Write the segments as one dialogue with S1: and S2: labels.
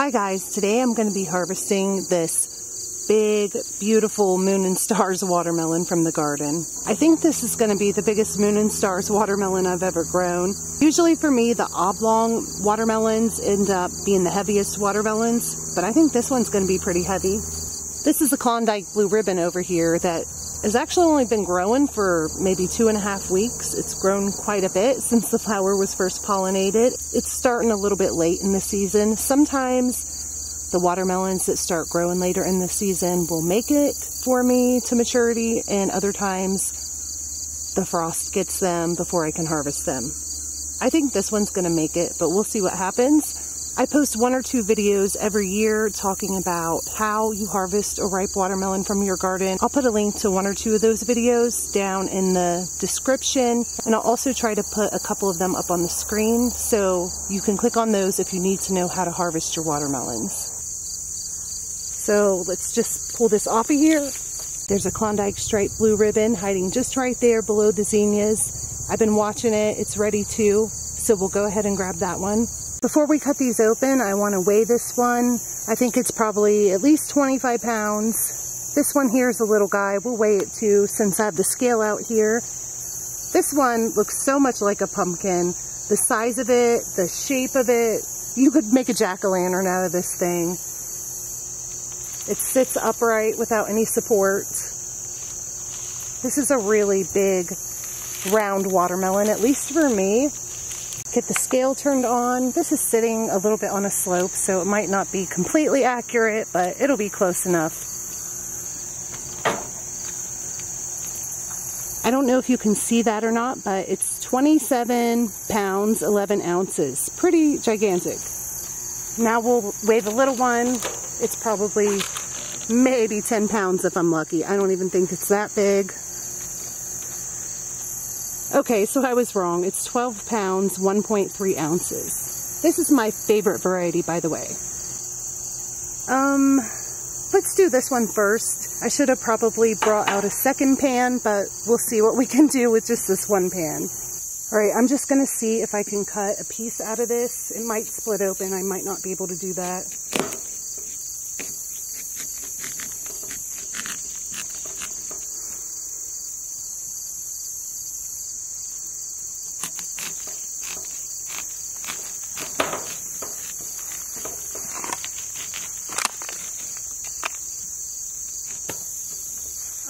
S1: Hi guys, today I'm going to be harvesting this big, beautiful Moon and Stars watermelon from the garden. I think this is going to be the biggest Moon and Stars watermelon I've ever grown. Usually for me, the oblong watermelons end up being the heaviest watermelons, but I think this one's going to be pretty heavy. This is a Klondike Blue Ribbon over here that has actually only been growing for maybe two and a half weeks. It's grown quite a bit since the flower was first pollinated. It's starting a little bit late in the season. Sometimes the watermelons that start growing later in the season will make it for me to maturity and other times the frost gets them before I can harvest them. I think this one's going to make it, but we'll see what happens. I post one or two videos every year talking about how you harvest a ripe watermelon from your garden. I'll put a link to one or two of those videos down in the description and I'll also try to put a couple of them up on the screen so you can click on those if you need to know how to harvest your watermelons. So let's just pull this off of here. There's a Klondike striped blue ribbon hiding just right there below the zinnias. I've been watching it, it's ready too, so we'll go ahead and grab that one. Before we cut these open, I want to weigh this one. I think it's probably at least 25 pounds. This one here is a little guy. We'll weigh it too since I have the scale out here. This one looks so much like a pumpkin. The size of it, the shape of it. You could make a jack-o'-lantern out of this thing. It sits upright without any support. This is a really big round watermelon, at least for me. Get the scale turned on. This is sitting a little bit on a slope, so it might not be completely accurate, but it'll be close enough. I don't know if you can see that or not, but it's 27 pounds, 11 ounces. Pretty gigantic. Now we'll weigh the little one. It's probably maybe 10 pounds if I'm lucky. I don't even think it's that big. Okay, so I was wrong. It's 12 pounds, 1.3 ounces. This is my favorite variety, by the way. Um, let's do this one first. I should have probably brought out a second pan, but we'll see what we can do with just this one pan. All right, I'm just gonna see if I can cut a piece out of this. It might split open. I might not be able to do that.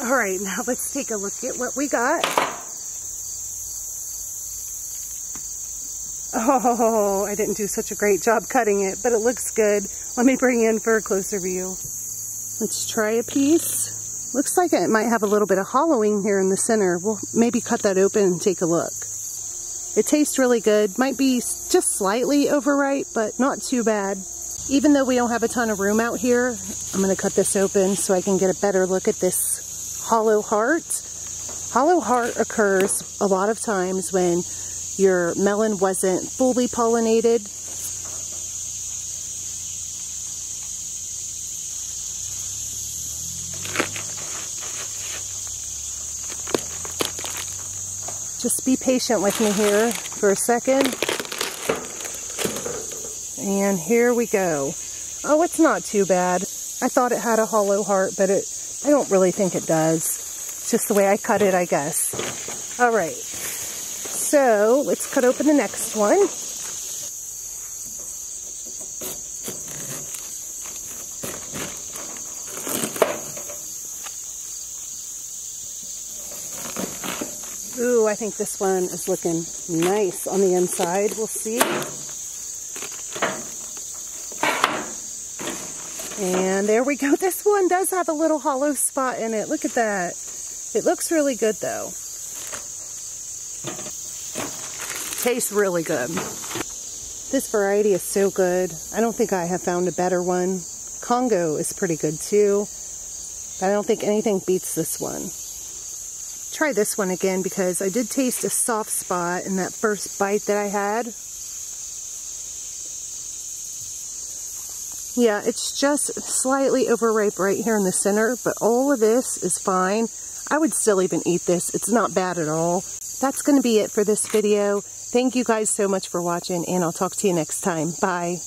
S1: All right, now let's take a look at what we got. Oh, I didn't do such a great job cutting it, but it looks good. Let me bring in for a closer view. Let's try a piece. Looks like it might have a little bit of hollowing here in the center. We'll maybe cut that open and take a look. It tastes really good. Might be just slightly overripe, but not too bad. Even though we don't have a ton of room out here, I'm going to cut this open so I can get a better look at this hollow heart. Hollow heart occurs a lot of times when your melon wasn't fully pollinated. Just be patient with me here for a second. And here we go. Oh, it's not too bad. I thought it had a hollow heart, but it I don't really think it does. It's just the way I cut it, I guess. All right. So let's cut open the next one. Ooh, I think this one is looking nice on the inside. We'll see. And there we go. This one does have a little hollow spot in it. Look at that. It looks really good though. Tastes really good. This variety is so good. I don't think I have found a better one. Congo is pretty good too. But I don't think anything beats this one. Try this one again because I did taste a soft spot in that first bite that I had. Yeah, it's just slightly overripe right here in the center, but all of this is fine. I would still even eat this. It's not bad at all. That's going to be it for this video. Thank you guys so much for watching, and I'll talk to you next time. Bye.